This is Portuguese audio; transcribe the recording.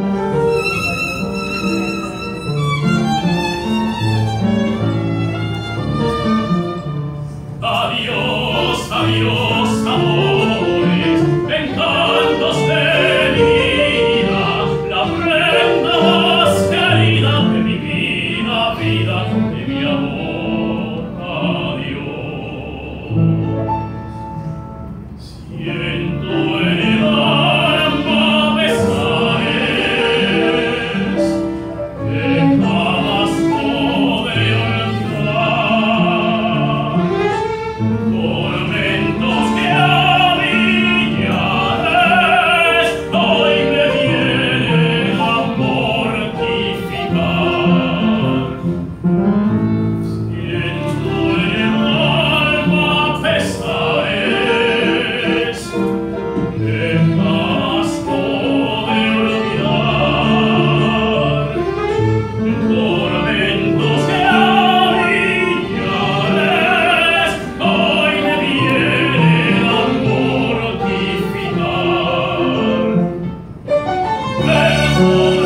el Oh.